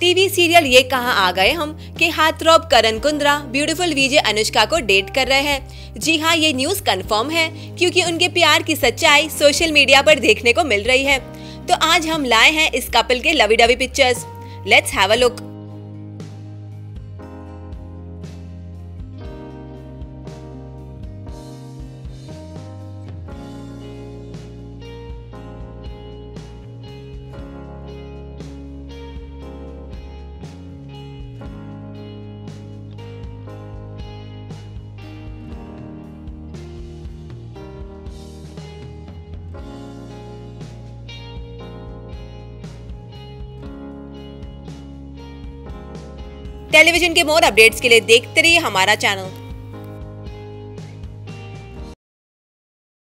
TV serial ये कहा आ गए हम कि हाथरॉब करण कुंद्रा, ब्यूटीफुल विजय अनुष्का को डेट कर रहे हैं। जी हाँ ये न्यूज़ कंफर्म है, क्योंकि उनके प्यार की सच्चाई सोशल मीडिया पर देखने को मिल रही है। तो आज हम लाए हैं इस कपल के lovey dovey pictures. Let's have a look television के मोर अपडेट्स के लिए देखते रहिए हमारा चैनल।